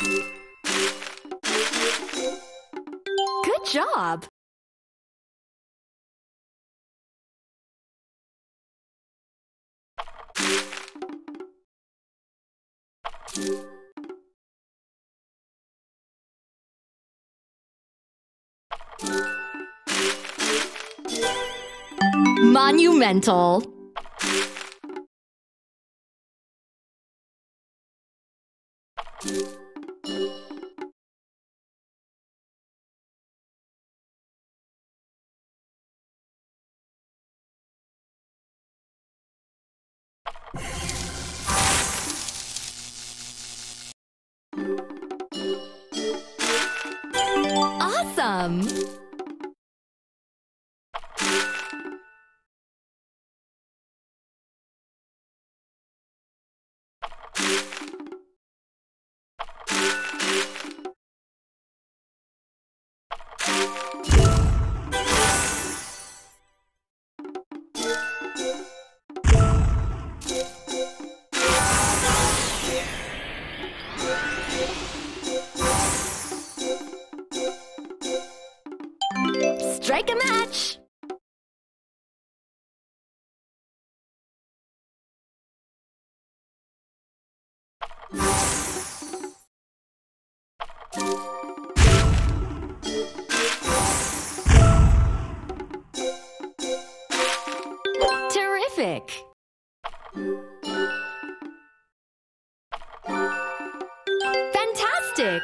Good job! Monumental. Awesome! strike a match. Terrific! Fantastic!